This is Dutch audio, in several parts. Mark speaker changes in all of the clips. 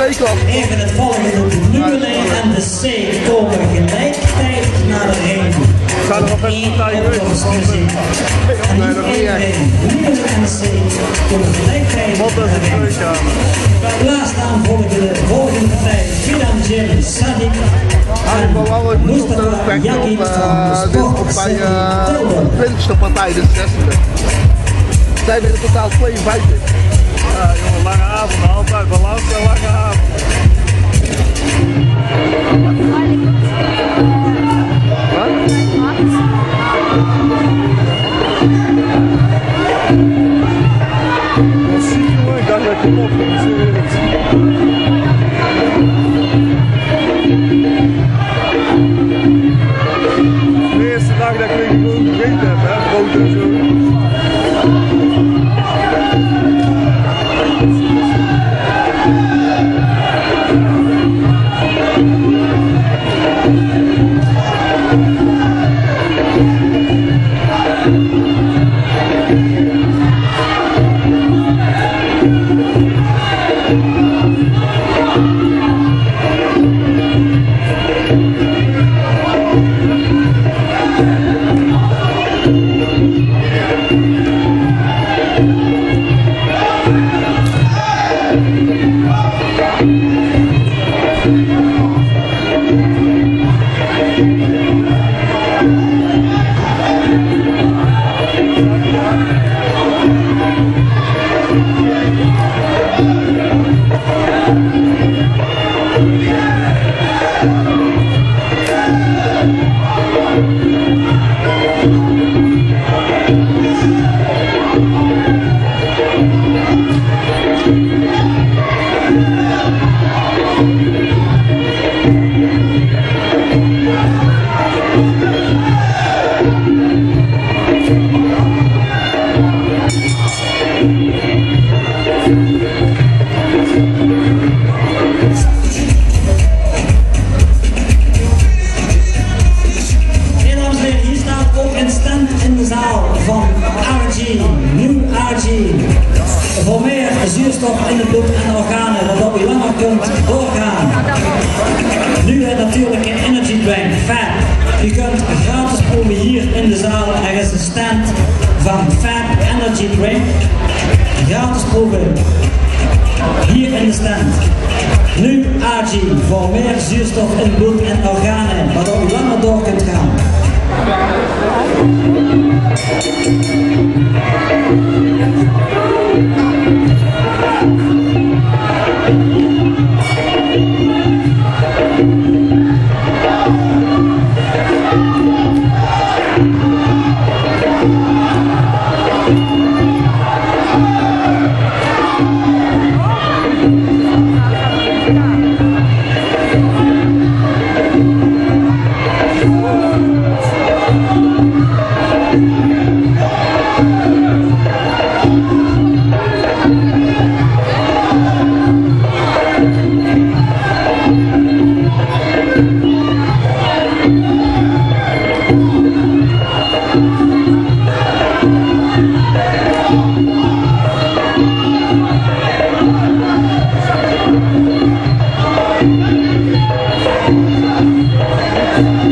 Speaker 1: al.
Speaker 2: Even het volgende. De nummer 1 en de C komen gelijktijdig naar de ring.
Speaker 1: Zijn er nog even een partij geweest? Nee, nog niet echt.
Speaker 2: Nummer en de C komen gelijktijdig naar
Speaker 1: is
Speaker 2: de ring. Klaarstaan voor de volgende partij. Fidan Jim Sadiq
Speaker 1: Ik wil wel even goed op de respect op, uh, dit op mijn uh, 20ste partij, de 60 Zijn er in totaal 52.
Speaker 3: Ja, jongen, lange avond, altijd De eerste dag dat ik weer gewoon gegeten heb, hè, brood en zo.
Speaker 2: Zuurstof in het bloed en organen, zodat u langer kunt doorgaan. Nu het natuurlijke energy drink, Fab. U kunt gratis proeven hier in de zaal. Er is een stand van Fab Energy Drink. Gratis proeven. Hier in de stand. Nu RG voor meer zuurstof in bloed en organen, waardoor u langer door kunt gaan.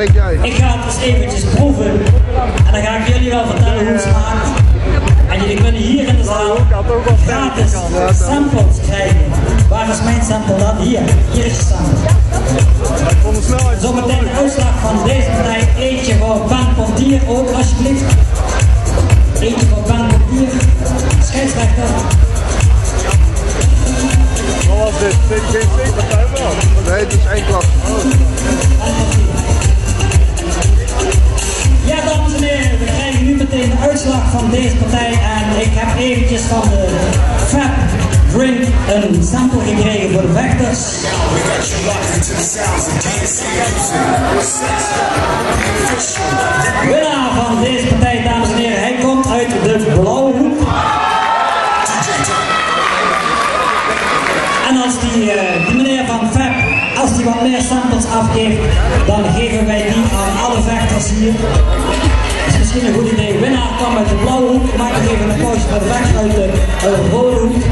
Speaker 1: denk jij?
Speaker 2: Ik ga het dus eventjes proeven. En dan ga ik jullie wel vertellen hoe het smaakt. En jullie kunnen hier in de zaal gratis samples krijgen. Waar is mijn sample dan? Hier. Hier is je sample. Zometeen de uitslag van deze partij. Eentje voor Ben Portier ook alsjeblieft. Eentje voor Ben Portier. Scheidsrechter.
Speaker 3: Wat was dit? CGC? Wat zijn we?
Speaker 1: Nee, het is één
Speaker 2: van de Fab Drink een sample gekregen voor de vechters. Winnaar van deze partij, dames en heren, hij komt uit de blauwe hoek. En als die, eh, die meneer van Fab, als die wat meer samples afgeeft, dan geven wij die aan alle vechters hier. Misschien een goed idee. Winnaar kwam uit de blauwe hoek. Maak nog even een applausje voor de uit uit de rode hoek.